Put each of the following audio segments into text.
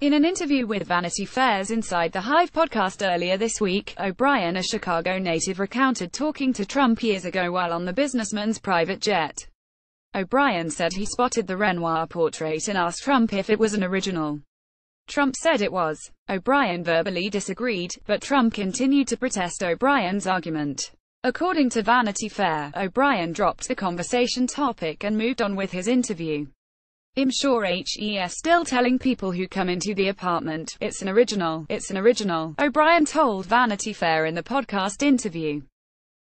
In an interview with Vanity Fair's Inside the Hive podcast earlier this week, O'Brien, a Chicago native, recounted talking to Trump years ago while on the businessman's private jet. O'Brien said he spotted the Renoir portrait and asked Trump if it was an original. Trump said it was. O'Brien verbally disagreed, but Trump continued to protest O'Brien's argument. According to Vanity Fair, O'Brien dropped the conversation topic and moved on with his interview. I'm sure HES still telling people who come into the apartment, it's an original, it's an original, O'Brien told Vanity Fair in the podcast interview.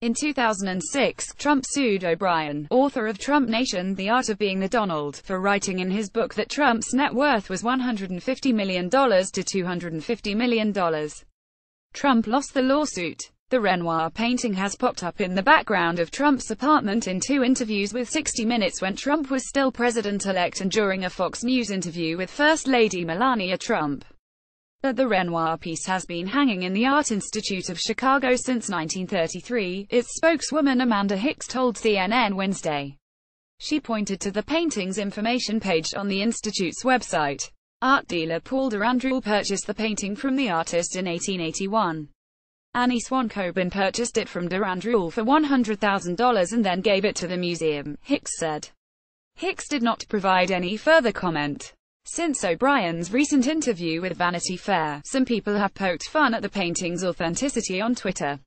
In 2006, Trump sued O'Brien, author of Trump Nation, The Art of Being the Donald, for writing in his book that Trump's net worth was $150 million to $250 million. Trump lost the lawsuit. The Renoir painting has popped up in the background of Trump's apartment in two interviews with 60 Minutes when Trump was still president-elect and during a Fox News interview with First Lady Melania Trump. But the Renoir piece has been hanging in the Art Institute of Chicago since 1933, its spokeswoman Amanda Hicks told CNN Wednesday. She pointed to the painting's information page on the Institute's website. Art dealer Paul Durand-Ruel purchased the painting from the artist in 1881. Annie Swan Coburn purchased it from Durand-Ruel for $100,000 and then gave it to the museum, Hicks said. Hicks did not provide any further comment. Since O'Brien's recent interview with Vanity Fair, some people have poked fun at the painting's authenticity on Twitter.